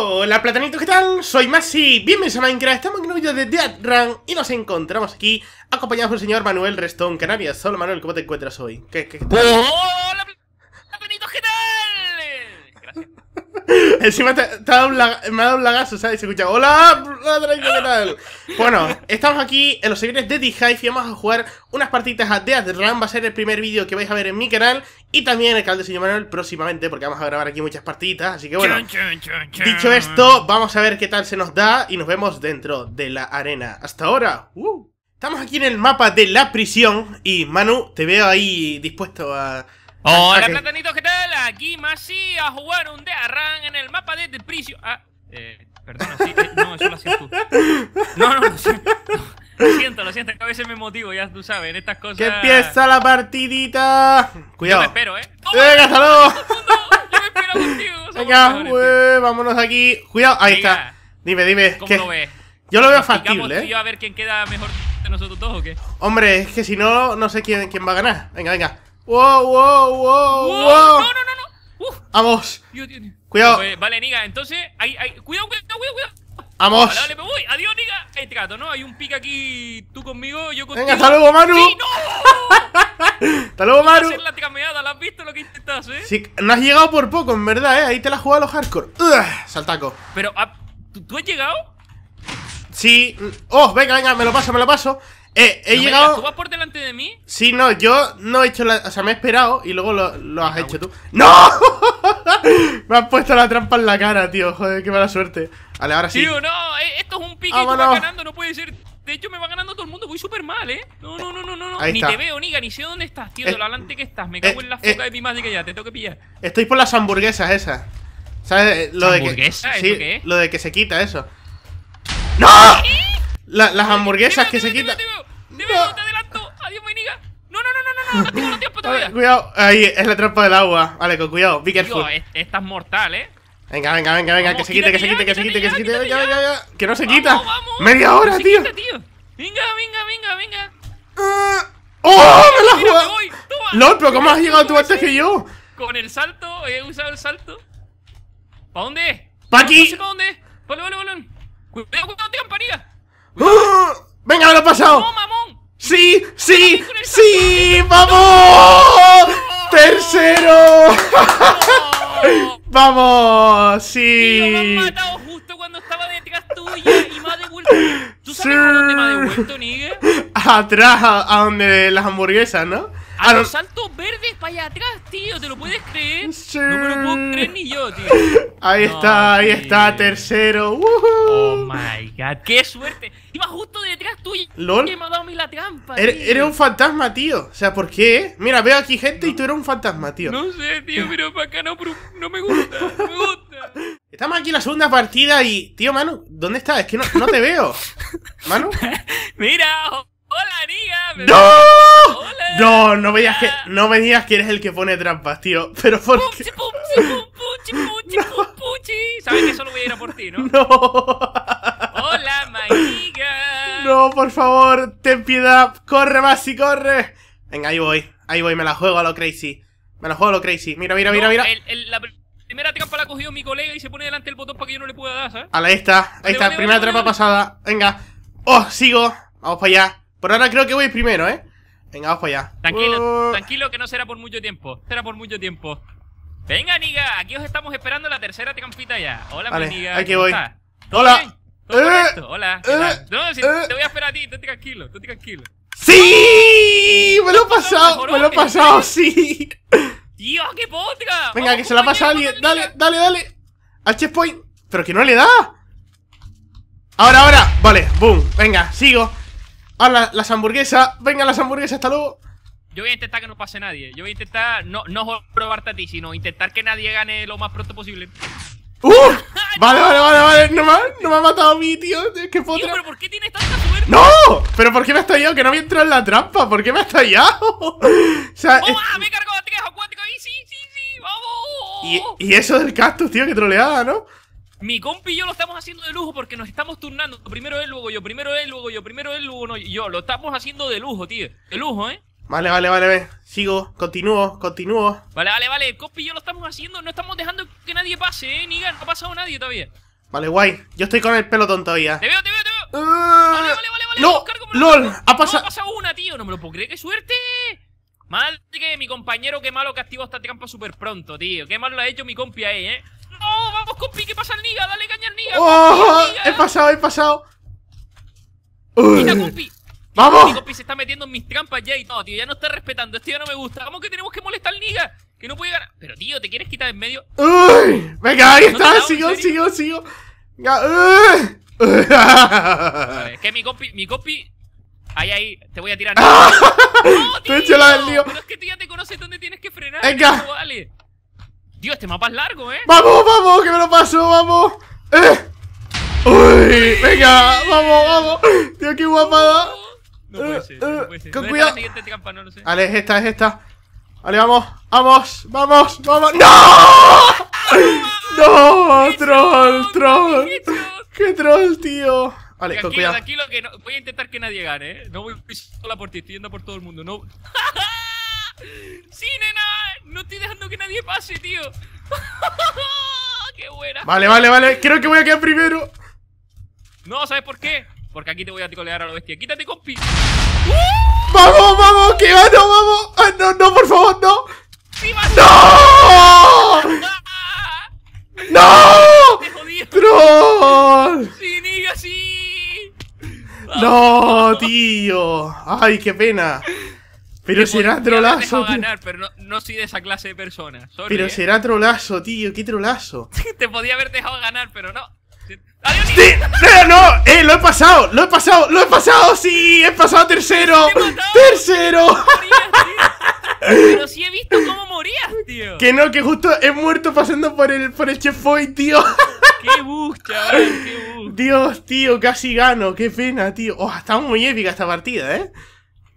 Hola platanitos, ¿qué tal? Soy Masi, bienvenidos a Minecraft, estamos en un vídeo de Dead Run y nos encontramos aquí acompañados por el señor Manuel Restón Canarias. Hola Manuel, ¿cómo te encuentras hoy? ¿Qué, qué, qué tal? ¡Hola, platanitos! ¿Qué tal? Gracias. Encima te, te ha dado un lag- me ha dado un lagazo, ¿sabes? Se escucha, hola ¿qué tal? Bueno, estamos aquí en los servidores de D-Hive y vamos a jugar unas partidas a Dead Run. Va a ser el primer vídeo que vais a ver en mi canal y también en el canal del señor Manuel próximamente porque vamos a grabar aquí muchas partiditas, así que bueno... Dicho esto, vamos a ver qué tal se nos da y nos vemos dentro de la arena. Hasta ahora. ¡uh! Estamos aquí en el mapa de la prisión y Manu, te veo ahí dispuesto a... Hola, platanitos, ¿qué tal? Aquí Masi a jugar un Dead Run en el mapa de Prison. Ah, eh, perdona, sí, eh, no, eso lo hacías tú. No, no, lo siento. Lo siento, lo siento, que a veces me motivo, ya tú sabes, en estas cosas. ¡Que empieza la partidita! Yo Cuidado. me espero, ¿eh? ¡Oh, ¡Venga, hasta luego! Yo me espero contigo. Venga, vámonos aquí. Cuidado, ahí Venga. está. Dime, dime. ¿Cómo ¿qué? lo ves? Yo lo veo ¿Nos picamos factible, y yo ¿eh? a ver quién queda mejor de nosotros dos o qué? Hombre, es que si no, no sé quién, quién va a ganar. Venga, venga. ¡Wow, wow, wow, ¡Wow! wow! ¡No, no, no, no! ¡Uf! ¡Vamos! Dios, Dios, Dios. Cuidado. Pues, vale, Niga, entonces, ahí, ahí, cuidado, cuidado, cuidado, cuidado. ¡Vamos! Vale, vale, me voy. Adiós, Niga. Ahí te gato, ¿no? Hay un pick aquí, tú conmigo, yo contigo. Venga, hasta luego, Manu. ¡Sí, no! ¡Hasta luego, Manu! hacer la ticameada, ¿la has visto lo que intentas, eh? Sí, no has llegado por poco, en verdad, ¿eh? Ahí te la has jugado a los hardcore. Ugh, saltaco. Pero, ah, ¿tú, tú has llegado? Sí. mm, Oh, venga, venga, me lo paso, me lo paso. Eh, he No llegado. digas, ¿Tú vas por delante de mí? Sí, no, yo no he hecho la. O sea, me he esperado y luego lo, lo has hecho tú. ¡No! me has puesto la trampa en la cara, tío. Joder, qué mala suerte. Vale, ahora sí. Tío, no, eh, esto es un pick y tú vas ganando, no puede ser. De hecho, me va ganando todo el mundo, voy súper mal, ¿eh? No, no, no, no, no, no. Ahí Ni está. te veo, Niga, ni sé dónde estás, tío, Eh, de lo adelante que estás. Me cago eh, en la eh. foca de mi madre que ya, te tengo que pillar. Estoy por las hamburguesas esas. ¿Sabes? Lo de que. ¿Eso Sí, qué lo de que se quita eso. ¡No! La- las hamburguesas que se quitan. No, tengo Vale, todavía. cuidado. Ahí, es la trampa del agua. Vale, con cuidado. Be careful. Tío, es- esta es mortal, ¿eh? Venga, venga, venga, venga, que se quite, que se quite, que se quite, que se quite, venga, venga, que no se quita. Media hora, tío. tío. Venga, venga, venga, venga. ¡Oh! ¡Me la jugado! LOL, pero ¿cómo has llegado tú ¿cómo antes es? que yo? Con el salto, he usado el salto. ¿Para dónde? Pa' aquí. ¿Para dónde? Vale, vale, vale. Cuidado, cuidado, te campanilla. ¡Ah! Venga, me lo he pasado. ¡Sí! ¡Sí! ¡Sí! ¡Vamos! ¡Tercero! ¡Vamos! ¡Sí! Cuando estaba detrás tuya y me ha devuelto. ¿Tú sabes Sí. a dónde me ha devuelto, Nigue? Atrás, a, a donde las hamburguesas, ¿no? A Ah, los saltos verdes para allá atrás, tío. ¿Te lo puedes creer? Sí. No me lo puedo creer ni yo, tío. Ahí No, está, ahí tío. está, tercero. Oh ¡Woohoo! my god, qué suerte. Iba justo detrás tuyo. Lol. Y me ha dado a mí la trampa. Eres, tío. eres un fantasma, tío. O sea, ¿por qué? Mira, veo aquí gente y tú eres un fantasma, tío. No sé, tío, pero para acá no, no me gusta. No me gusta. Estamos aquí en la segunda partida y. Tío, Manu, ¿dónde estás? Es que no, no te veo. ¿Manu? Mira, hola, amiga. ¡No! Hola. No, no me digas que, no me digas que eres el que pone trampas, tío. Pero ¿por qué? Puchi, puchi, pu- puchi, puchi, pu- puchi. Sabes que solo voy a ir a por ti, ¿no? No. Hola, my. No, por favor, ten piedad. Corre, Masi, corre. Venga, ahí voy. Ahí voy, me la juego a lo crazy. Me la juego a lo crazy. Mira, mira, mira, No, mira. el- el- la primera trampa la ha cogido mi colega y se pone delante del botón para que yo no le pueda dar, ¿sabes? Ahí está. Ahí Vale, está, vale, primera vale, trampa pasada. Venga. Oh, sigo. Vamos para allá. Por ahora creo que voy primero, ¿eh? Venga, vamos para allá. Tranquilo, Uh, tranquilo que no será por mucho tiempo. Será por mucho tiempo. Venga, Niga, aquí os estamos esperando la tercera trampita ya. Hola, mi Niga. aquí ¿cómo voy. Hola. bien? ¿Todo Eh? Hola. ¿qué eh, tal? No, si eh. te voy a esperar a ti, tú tranquilo, tú tranquilo. ¡Sí! Me lo he pasado, me lo he ¿en pasado, sí. ¡Tío, qué potra! Venga, que se la pasa a alguien. Dale, dale, dale. Al checkpoint. Pero que no le da. Ahora, ahora. Vale, boom. Venga, sigo. Ahora las hamburguesas. Venga, las hamburguesas, hasta luego. Yo voy a intentar que no pase nadie. Yo voy a intentar no, no probarte a ti, sino intentar que nadie gane lo más pronto posible. ¡Uh! Vale, vale, vale, vale. No me, ha- no me ha matado a mí, tío. Qué Tío, potra. pero ¿por qué tienes tanta suerte? ¡No! ¿Pero por qué me ha estallado? Que no había entrado en la trampa. ¿Por qué me ha estallado? o sea, ¡Oh, es- ah, me he cargado a tres acuáticos ahí! ¡Sí, sí, sí! ¡Vamos! y, y eso del cactus, tío, que troleada, ¿no? Mi compi y yo lo estamos haciendo de lujo porque nos estamos turnando. Primero él, luego yo, primero él, luego yo, primero él, luego no, yo. Lo estamos haciendo de lujo, tío. De lujo, ¿eh? Vale, vale, vale, vale. Sigo, continúo, continúo. Vale, vale, vale. El compi y yo lo estamos haciendo. No estamos dejando que nadie pase, ¿eh? Niga, no ha pasado nadie todavía. Vale, guay. Yo estoy con el pelotón todavía. Te veo, te veo, te veo. Uh, Vale, vale, vale, vale. No, cargo, LOL, ha No, pasado. ha pasado una, tío. No me lo puedo creer. ¡Qué suerte! Madre que mi compañero, qué malo que activó esta trampa súper pronto, tío. Qué malo lo ha hecho mi compi ahí, ¿eh? No, vamos, compi, ¿qué pasa al Niga? Dale caña al Niga. ¡Oh! compi, He pasado, he pasado. Uy, compi. Mi ¡Vamos! compi se está metiendo en mis trampas ya y todo, tío. Ya no está respetando. Esto ya no me gusta. ¿Cómo que tenemos que molestar al Niga? Que no puede ganar. Pero, tío, ¿te quieres quitar en medio? ¡Uy! Venga, ahí ¿No te está, sigo, en sigo, sigo. Venga, uy. Es que mi compi, mi compi. Ahí, ahí, te voy a tirar. ¡Ah! ¡No, Te he hecho la del lío. Pero es que tú ya te conoces dónde tienes que frenar. Venga. vale. Tío, este mapa es largo, ¿eh? ¡Vamos, vamos! ¡Que me lo paso! ¡Vamos! ¡Eh! ¡Uy! ¡Venga! ¡Vamos, vamos! ¡Tío, qué guapada! No puede Eh, ser, eh, no puede con ser. ¿Dónde está cuidado. la siguiente trampa? No lo sé. Vale, es esta, es esta. Vale, vamos, vamos, vamos, vamos. ¡No! ¡No! ¡Troll, troll! ¡Qué troll, tío! Vale, con Tranquilo, tranquilo, que no, voy a intentar que nadie gane, ¿eh? No voy sola por ti, estoy yendo por todo el mundo, no... ¡Sí, nena! No estoy dejando que nadie pase, tío. ¡Qué buena! Vale, vale, vale. Creo que voy a quedar primero. No, ¿sabes por qué? Porque aquí te voy a colear a lo bestia. ¡Quítate, compi! ¡Vamos, vamos! ¡Que gano, vamos! Ah, no, no, por favor, no! ¡No! ¡Ah! ¡No! ¡Te jodí! ¡Troll! ¡Sí, niga, sí! ¡No, tío! ¡Ay, qué pena! Pero será trolazo, tío. ganar, pero no, no soy de esa clase de persona. Sorry, Pero ¿eh? será trolazo, tío. ¡Qué trolazo! Te podía haber dejado ganar, pero no. ¡Adiós, ¡Sí! ¡No, no! ¡Eh, lo he pasado! ¡Lo he pasado! ¡Lo he pasado! ¡Sí! ¡He pasado tercero! ¡Te he! ¡Tercero! Pero sí he visto cómo morías, tío. Que no, que justo he muerto pasando por el, por el checkpoint, tío. Qué bug, chaval, qué bug. Dios, tío, casi gano. Qué pena, tío. Oh, está muy épica esta partida, ¿eh?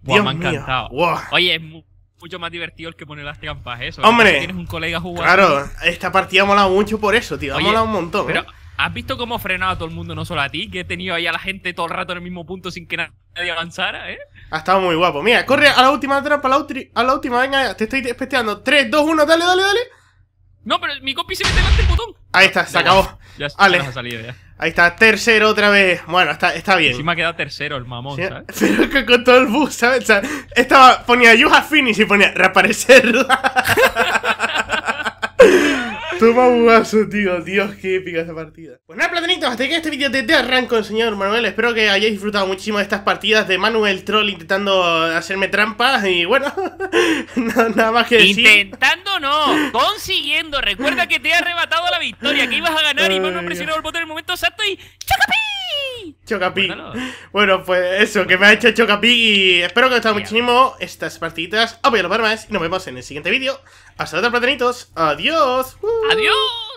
Dios me ha encantado. Buah. Oye, es mu- mucho más divertido el que pone las trampas, eso. Hombre. Tienes un colega jugando. Claro, esta partida ha molado mucho por eso, tío. Ha Oye, molado un montón. Pero, ¿eh? ¿has visto cómo he frenado a todo el mundo, no solo a ti? Que he tenido ahí a la gente todo el rato en el mismo punto sin que na- nadie avanzara, ¿eh? Ha estado muy guapo. Mira, corre a la última trampa, a la, a la última. Venga, te estoy espesteando. 3, 2, 1, dale, dale, dale. No, pero mi copy se mete delante del botón. Ahí está, se acabó. Ya Vale. nos ha salido ya. Ahí está, tercero otra vez. Bueno, está, está bien. Encima ha quedado tercero el mamón, Sí, ¿sabes? Pero que con todo el bus, ¿sabes? O sea, estaba, ponía you have finished y ponía reaparecer. Toma bugazo, tío. Dios, qué épica esta partida. Pues nada, platanitos, hasta aquí este vídeo de Arranco el señor Manuel. Espero que hayáis disfrutado muchísimo de estas partidas de Manuel Troll intentando hacerme trampas. Y bueno, no- nada más que decir. Intentando no, consiguiendo. Recuerda que te he arrebatado la victoria, que ibas a ganar y has presionado el botón en el momento exacto y ¡Chocapi! Cuéntalo. Bueno, pues eso, que me ha hecho Chocapi y espero que os haya Ya. muchísimo estas partiditas. Apoyalo para más y nos vemos en el siguiente vídeo. Hasta luego, platanitos. Adiós. ¡Adiós!